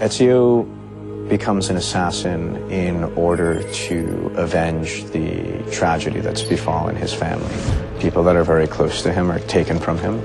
Ezio becomes an assassin in order to avenge the tragedy that's befallen his family. People that are very close to him are taken from him,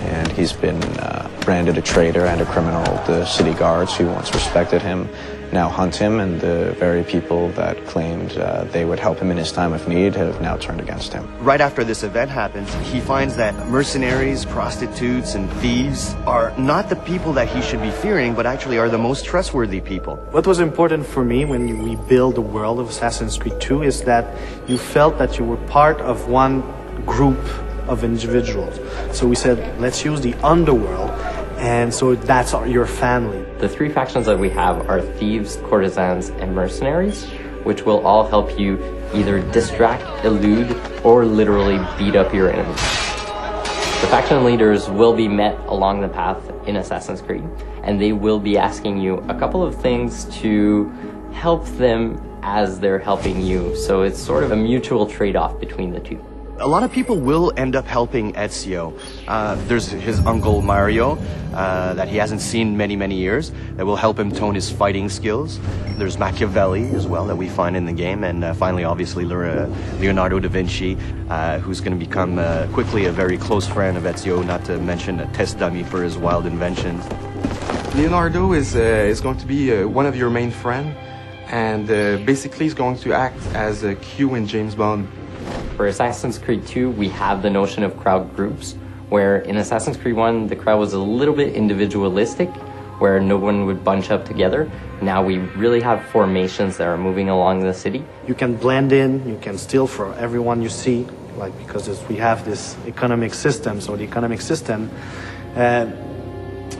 and he's been uh, branded a traitor and a criminal. The city guards who once respected him now hunt him, and the very people that claimed uh, they would help him in his time of need have now turned against him. Right after this event happens, he finds that mercenaries, prostitutes, and thieves are not the people that he should be fearing, but actually are the most trustworthy people. What was important for me when we built the world of Assassin's Creed 2 is that you felt that you were part of one group of individuals. So we said, let's use the underworld, and so that's our, your family. The three factions that we have are thieves, courtesans, and mercenaries, which will all help you either distract, elude, or literally beat up your enemies. The faction leaders will be met along the path in Assassin's Creed, and they will be asking you a couple of things to help them as they're helping you. So it's sort of a mutual trade-off between the two a lot of people will end up helping Ezio. Uh, there's his uncle Mario uh, that he hasn't seen many, many years that will help him tone his fighting skills. There's Machiavelli as well that we find in the game. And uh, finally, obviously, Leonardo da Vinci, uh, who's going to become uh, quickly a very close friend of Ezio, not to mention a test dummy for his wild inventions. Leonardo is, uh, is going to be one of your main friends. And basically, he's going to act as a Q in James Bond for Assassin's Creed 2, we have the notion of crowd groups, where in Assassin's Creed 1, the crowd was a little bit individualistic, where no one would bunch up together. Now we really have formations that are moving along the city. You can blend in, you can steal for everyone you see, like because we have this economic system, so the economic system uh,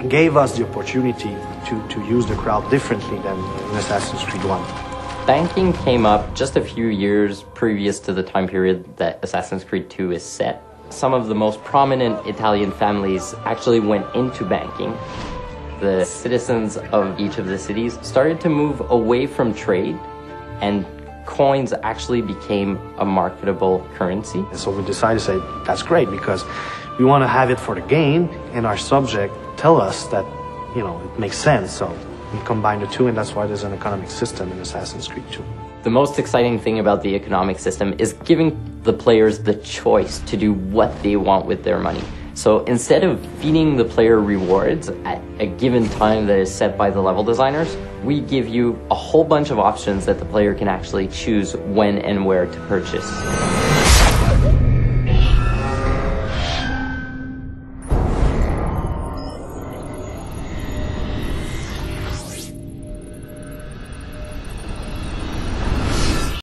gave us the opportunity to, to use the crowd differently than in Assassin's Creed 1. Banking came up just a few years previous to the time period that Assassin's Creed 2 is set. Some of the most prominent Italian families actually went into banking. The citizens of each of the cities started to move away from trade and coins actually became a marketable currency. So we decided to say, that's great because we want to have it for the game and our subject tell us that, you know, it makes sense. So we combine the two, and that's why there's an economic system in Assassin's Creed 2. The most exciting thing about the economic system is giving the players the choice to do what they want with their money. So instead of feeding the player rewards at a given time that is set by the level designers, we give you a whole bunch of options that the player can actually choose when and where to purchase.